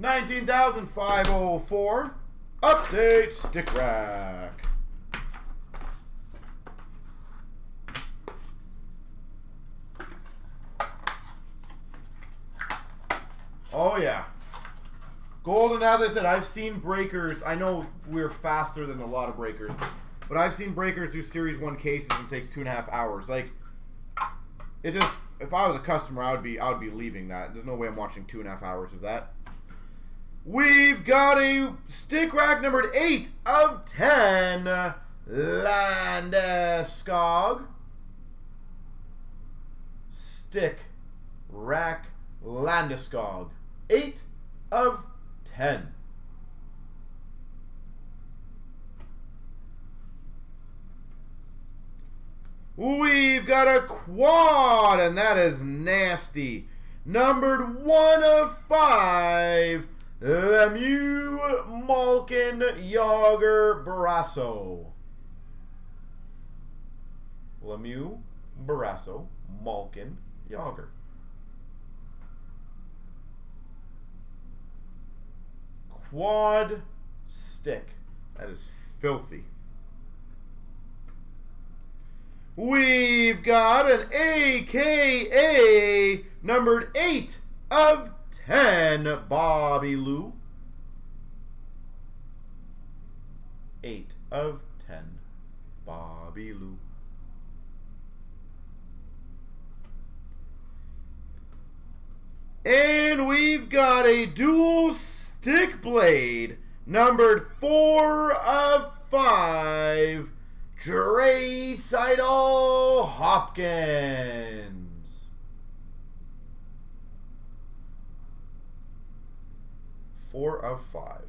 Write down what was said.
19,504. Update stick rack. Oh, yeah. Golden, as I said, I've seen breakers. I know we're faster than a lot of breakers, but I've seen breakers do Series 1 cases and takes two and a half hours. Like, it's just, if I was a customer, I would be, I would be leaving that. There's no way I'm watching two and a half hours of that. We've got a stick rack numbered 8 of 10. Landeskog. Stick rack Landeskog. 8 of 10. We've got a quad, and that is nasty. Numbered 1 of 5. Lemieux, Malkin, Jagr, Barrasso. Lemieux, Barrasso, Malkin, Jagr. Quad stick. That is filthy. We've got an AKA numbered 8 of 10, Bobby Lou. 8 of 10, Bobby Lou. And we've got a dual stick blade, numbered 4 of 5, Draisaitl Hopkins. Four of five.